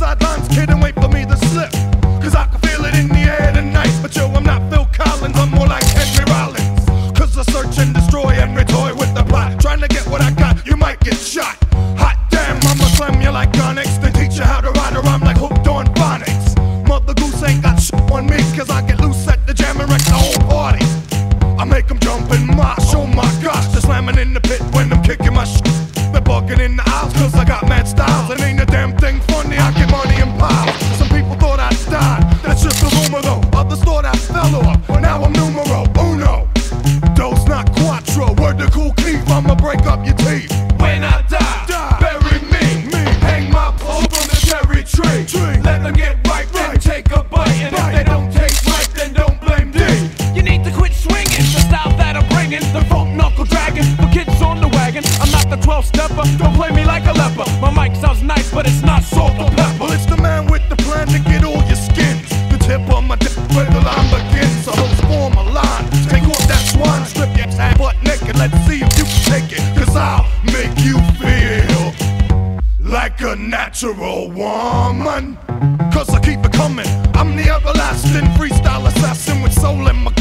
sidelines, kid, and wait for me to slip. Cause I can feel it in the air tonight. But yo, I'm not Phil Collins, I'm more like Henry Rollins. Cause I search and destroy every toy with the plot. Trying to get what I got, you might get shot. Hot damn, I'ma slam you like Onyx. Then teach you how to ride a rhyme like hooked on phonics. Mother Goose ain't got shit on me, cause I get loose at the jam and wreck the whole party. I make them jump and mosh, oh my gosh. They're slamming in the pit when I'm kicking my shit. They're in the aisles, cause I got mad styles. And ain't a damn thing funny, I get money in piles. Some people thought I'd died, that's just a rumor though. Others thought I'd fell off, now I'm numero uno. Dos not quattro, word to Kool Keith, I'ma break up your teeth. When I the 12 stepper, don't play me like a leper. My mic sounds nice, but it's not salt or pepper. Well, it's the man with the plan to get all your skins. The tip on my dick where the line begins. So let's form a line. Take off that swan, strip your ass butt naked. Let's see if you can take it. Cause I'll make you feel like a natural woman. Cause I keep it coming. I'm the everlasting freestyle assassin with soul, in my